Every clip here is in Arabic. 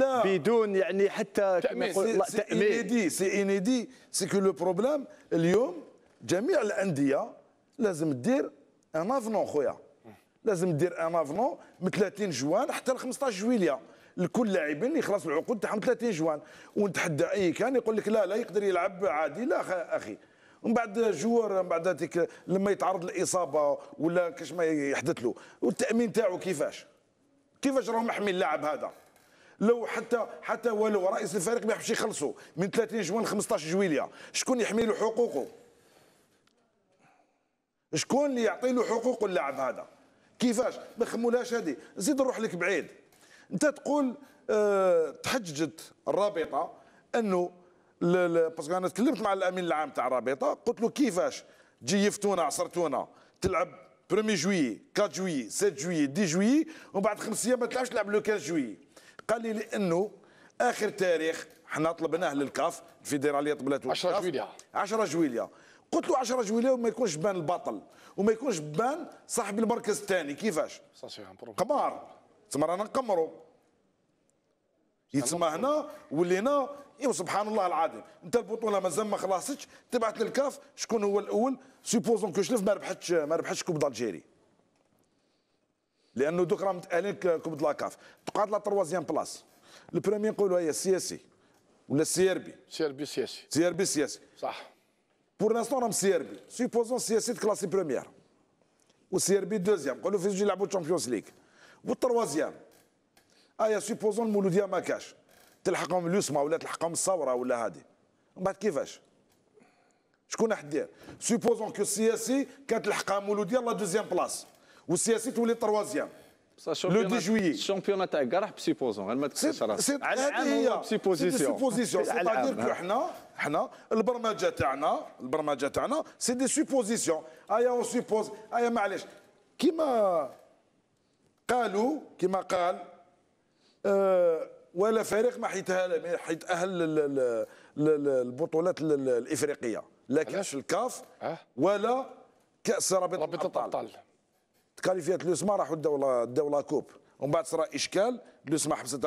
لا. بدون يعني حتى تأمين. c'est inédit c'est inédit c'est que le problème اليوم جميع الأندية لازم دير un avenant خويا. لازم دير un avenant من 30 جوان حتى ل 15 جويليا لكل لاعبين يخلصوا العقود تاعهم 30 جوان. ونتحدى أي كان يقول لك لا لا يقدر يلعب عادي. لا أخي. ومن بعد joueur من بعد هذيك لما يتعرض لإصابة ولا كاش ما يحدث له. والتأمين تاعو كيفاش؟ كيفاش راهو محمي اللاعب هذا؟ لو حتى حتى ولو رئيس الفريق ما يحبش يخلصوا من 30 جوان ل 15 جويليه شكون يحمي له حقوقه؟ شكون اللي يعطي له حقوق اللاعب هذا؟ كيفاش؟ ما خممولهاش هذه. زيد نروح لك بعيد. انت تقول آه تحججت الرابطة انه parce que أنا تكلمت مع الامين العام تاع الرابطة قلت له كيفاش؟ جيفتونا عصرتونا. تلعب 1 جويي 4 جويي 7 جويي 10 جويي ومن بعد خمس أيام ما تلعبش تلعب لو 15 جويي قال لي لأنه آخر تاريخ حنا طلبناه للكاف الفيدرالية طلبته 10 للكاف. جويلية. 10 جويليا. قلت له 10 جويليا وما يكونش بان البطل وما يكونش بان صاحب المركز الثاني. كيفاش. قمار. تسمى رانا نقمروا. يتسمى هنا ولينا. إيوا سبحان الله العظيم. أنت البطولة مازال ما خلصتش. تبعت للكاف. شكون هو الأول؟ supposons que شلف ما ربحتش ما ربحتش coupe d'Algérie. لأنه دوك راهم متاهلين coupe de la CAF. تقعد la troisième place ال premier نقولوا هي السياسي ولا السي ار بي سي ار بي سياسي. سي ار بي سياسي. صح. pour l'instant راهم CRB supposons سياسي classé premier وال CRB deuxième. قالوا في زوج يلعبوا Champions League وال troisième آيا سيبوزون المولوديه ما كاش. تلحقهم اليسمى ولا تلحقهم الثورة ولا هذه ومن بعد كيفاش؟ شكون راح دير؟ سيبوزون كو السياسي كانت تلحقها مولودية لا دوزيام بلاس والسياسي تولي تروازيام لو دي جويي الشامبيونات تاع كاع راح بسيبوزون غير ما تكسرش راسك على هذه هي سيبوزيسيون على عام، سيتادير كو ها. إحنا إحنا البرمجه تاعنا البرمجه تاعنا سي دي سيبوزيسيون ايا اون سيبوز ايا معليش كيما قالوا كيما قال ولا فريق ما حيتأهل ما حيتأهل لل- لل- لل- للبطولات ال- ال- الافريقيه لا كاس الكاف؟ ولا كاس رابطه الابطال تكاليفيات لوسما راحوا الدولة الدولة كوب. ومن بعد صرا إشكال لوسما حبست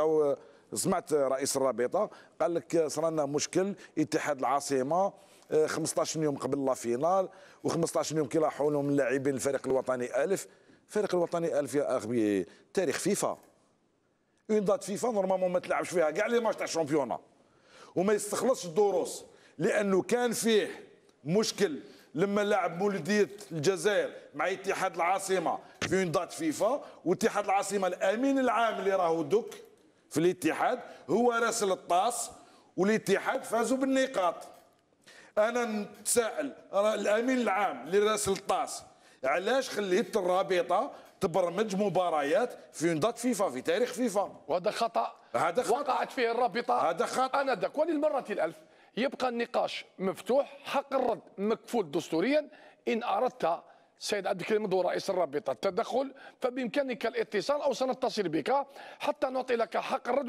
سمعت رئيس الرابطة قال لك صرا لنا مشكل اتحاد العاصمة آه، 15 يوم قبل لا فينال و15 يوم كي راحوا لهم اللاعبين الفريق الوطني ألف. الفريق الوطني ألف يا أخي تاريخ فيفا. en date فيفا normalement ما تلعبش فيها كاع les matchs تاع ال championnat وما يستخلصش الدروس لأنه كان فيه مشكل. لما لعب مولوديه الجزائر مع اتحاد العاصمة في en date فيفا واتحاد العاصمة الأمين العام اللي راهو دوك في الاتحاد هو راسل الطاس والاتحاد فازوا بالنقاط. أنا نتساءل راه الأمين العام اللي راسل الطاس علاش خليت الرابطة تبرمج مباريات في دات فيفا في تاريخ فيفا؟ وهذا خطأ. هذا خطأ. وقعت فيه الرابطة. هذا خطأ. آنذاك وللمرة الألف. يبقى النقاش مفتوح حق الرد مكفول دستوريا. إن أردت سيد عبد الكريم مدور رئيس الرابطة التدخل فبإمكانك الاتصال أو سنتصل بك حتى نعطي لك حق الرد.